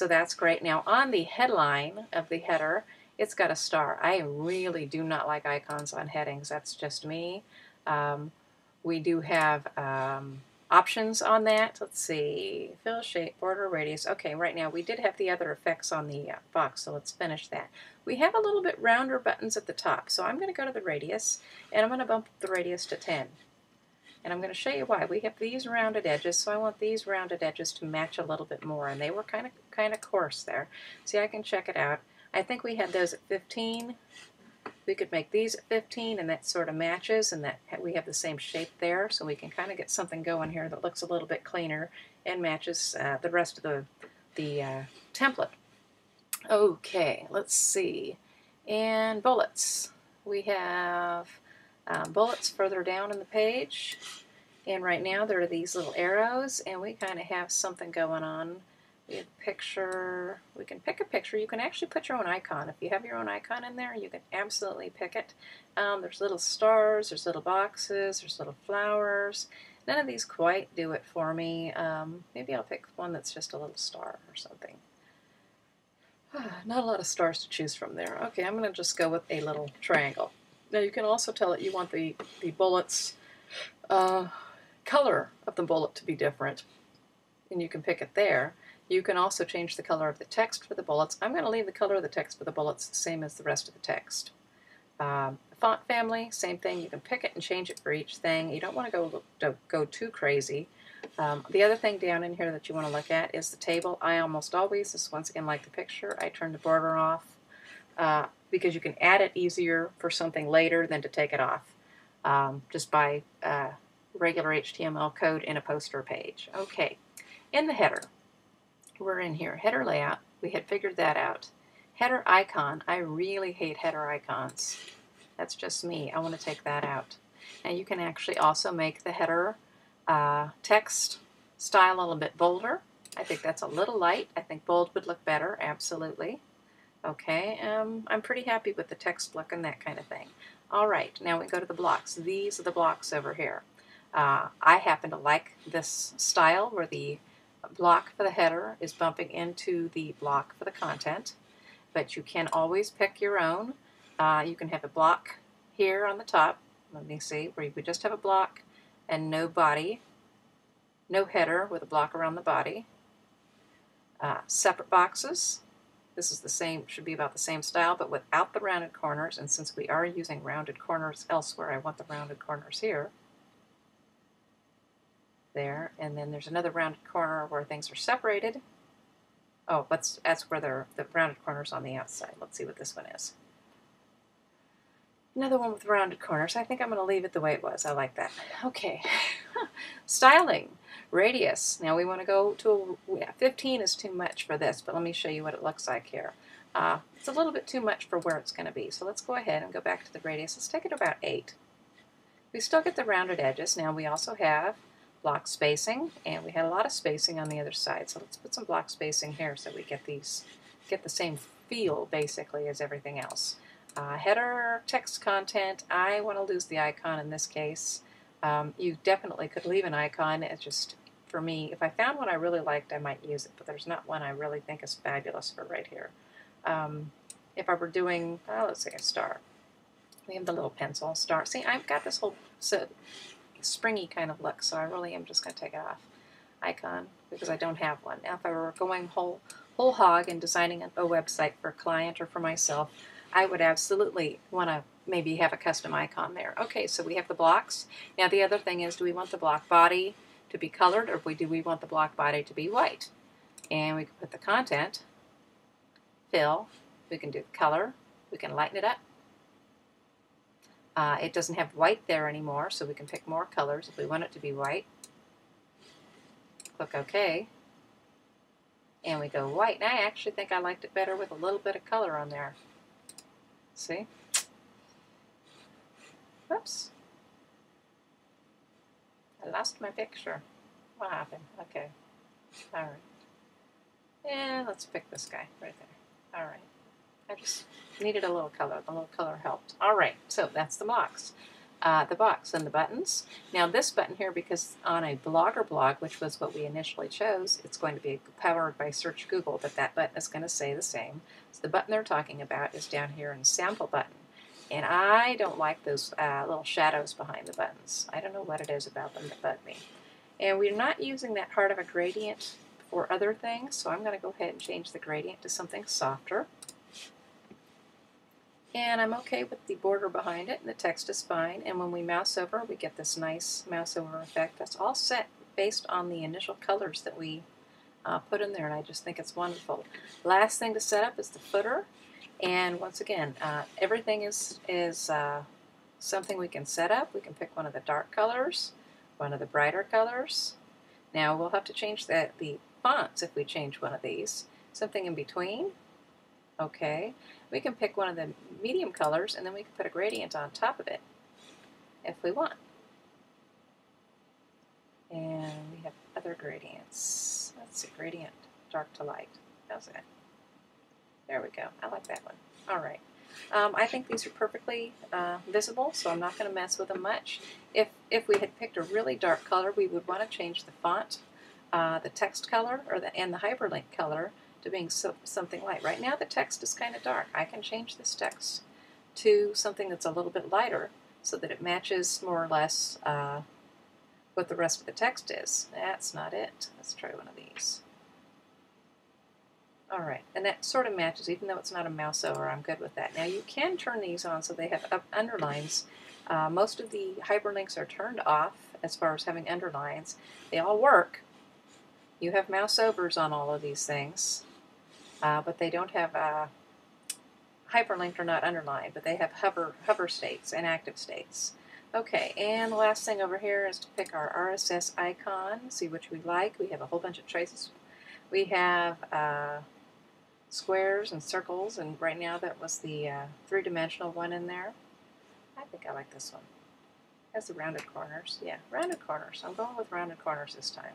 so that's great. Now on the headline of the header, it's got a star. I really do not like icons on headings. That's just me. Um, we do have um, options on that. Let's see, fill, shape, border, radius. Okay, right now we did have the other effects on the uh, box, so let's finish that. We have a little bit rounder buttons at the top, so I'm going to go to the radius, and I'm going to bump the radius to 10. And I'm going to show you why. We have these rounded edges, so I want these rounded edges to match a little bit more, and they were kind of kind of coarse there. See, I can check it out. I think we had those at 15. We could make these at 15 and that sort of matches and that we have the same shape there so we can kind of get something going here that looks a little bit cleaner and matches uh, the rest of the, the uh, template. Okay, let's see. And bullets. We have um, bullets further down in the page. And right now there are these little arrows and we kind of have something going on we have picture. We can pick a picture. You can actually put your own icon. If you have your own icon in there, you can absolutely pick it. Um, there's little stars, there's little boxes, there's little flowers. None of these quite do it for me. Um, maybe I'll pick one that's just a little star or something. Not a lot of stars to choose from there. Okay, I'm going to just go with a little triangle. Now you can also tell it you want the, the bullets uh, color of the bullet to be different. And you can pick it there. You can also change the color of the text for the bullets. I'm going to leave the color of the text for the bullets the same as the rest of the text. Um, font family, same thing. You can pick it and change it for each thing. You don't want to go, to go too crazy. Um, the other thing down in here that you want to look at is the table. I almost always, this once again like the picture, I turn the border off uh, because you can add it easier for something later than to take it off um, just by uh, regular HTML code in a poster page. Okay, in the header, we're in here. Header layout, we had figured that out. Header icon, I really hate header icons. That's just me. I want to take that out. And you can actually also make the header uh, text style a little bit bolder. I think that's a little light. I think bold would look better, absolutely. Okay, um, I'm pretty happy with the text look and that kind of thing. All right, now we go to the blocks. These are the blocks over here. Uh, I happen to like this style where the block for the header is bumping into the block for the content, but you can always pick your own. Uh, you can have a block here on the top, let me see, where you would just have a block and no body, no header with a block around the body. Uh, separate boxes. This is the same, should be about the same style, but without the rounded corners, and since we are using rounded corners elsewhere, I want the rounded corners here there, and then there's another rounded corner where things are separated. Oh, that's, that's where the rounded corners on the outside. Let's see what this one is. Another one with rounded corners. I think I'm going to leave it the way it was. I like that. Okay. Styling. Radius. Now we want to go to, yeah, 15 is too much for this, but let me show you what it looks like here. Uh, it's a little bit too much for where it's going to be. So let's go ahead and go back to the radius. Let's take it about 8. We still get the rounded edges. Now we also have block spacing, and we had a lot of spacing on the other side. So let's put some block spacing here so we get these, get the same feel basically as everything else. Uh, header text content, I want to lose the icon in this case. Um, you definitely could leave an icon. It's just, for me, if I found one I really liked, I might use it, but there's not one I really think is fabulous for right here. Um, if I were doing, oh, let's say a star. We have the little pencil star. See, I've got this whole so springy kind of look, so I really am just going to take it off icon because I don't have one. Now if I were going whole, whole hog and designing a website for a client or for myself, I would absolutely want to maybe have a custom icon there. Okay, so we have the blocks. Now the other thing is, do we want the block body to be colored or if we, do we want the block body to be white? And we can put the content, fill, we can do color, we can lighten it up, uh, it doesn't have white there anymore, so we can pick more colors if we want it to be white. Click OK. And we go white. And I actually think I liked it better with a little bit of color on there. See? Whoops. Lost my picture. What happened? Okay. All right. Yeah, let's pick this guy right there. All right. I just needed a little color. The little color helped. All right, so that's the box. uh, the box and the buttons. Now this button here, because on a blogger blog, which was what we initially chose, it's going to be powered by Search Google, but that button is going to say the same. So the button they're talking about is down here in Sample Button. And I don't like those uh, little shadows behind the buttons. I don't know what it is about them that bug me. And we're not using that hard of a gradient for other things, so I'm going to go ahead and change the gradient to something softer. And I'm okay with the border behind it, and the text is fine. And when we mouse over, we get this nice mouse over effect. That's all set based on the initial colors that we uh, put in there, and I just think it's wonderful. Last thing to set up is the footer. And once again, uh, everything is, is uh, something we can set up. We can pick one of the dark colors, one of the brighter colors. Now we'll have to change the, the fonts if we change one of these. Something in between. Okay. We can pick one of the medium colors and then we can put a gradient on top of it if we want. And we have other gradients. Let's see, gradient, dark to light. How's that? There we go. I like that one. All right. Um, I think these are perfectly uh, visible, so I'm not going to mess with them much. If, if we had picked a really dark color, we would want to change the font, uh, the text color, or the, and the hyperlink color to being so, something light. Right now the text is kind of dark. I can change this text to something that's a little bit lighter so that it matches more or less uh, what the rest of the text is. That's not it. Let's try one of these. All right, and that sort of matches, even though it's not a mouse over, I'm good with that. Now you can turn these on so they have underlines. Uh, most of the hyperlinks are turned off as far as having underlines. They all work. You have mouse overs on all of these things, uh, but they don't have uh, hyperlinked or not underlined, but they have hover, hover states and active states. Okay, and the last thing over here is to pick our RSS icon, see which we like. We have a whole bunch of choices. We have uh, squares and circles, and right now that was the uh, three-dimensional one in there. I think I like this one. Has the rounded corners. Yeah, rounded corners. I'm going with rounded corners this time.